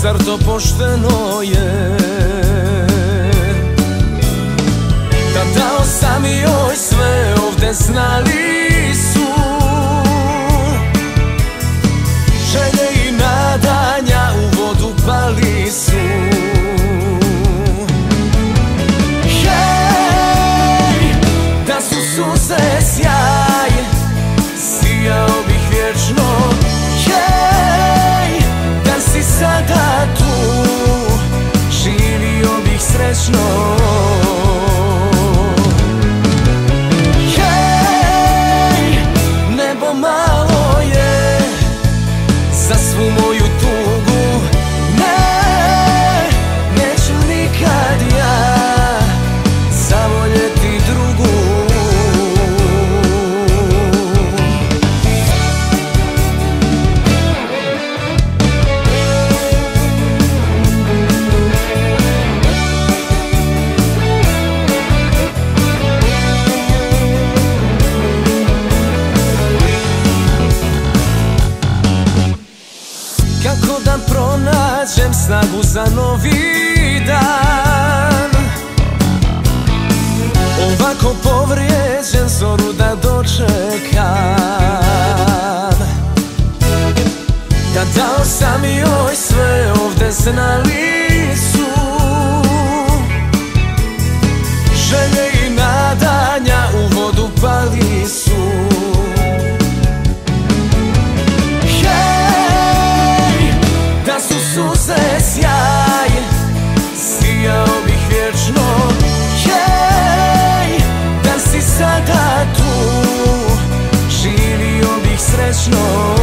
Zar to pošteno je? svu moju tu. Kako da pronađem snagu za novi dan. Ovako povrijeđen zoru da dočekam. Da dao sam joj sve ovdje znali su suze sjaj Sijao bih vječno Hej, da si sada tu Živio bih srećno.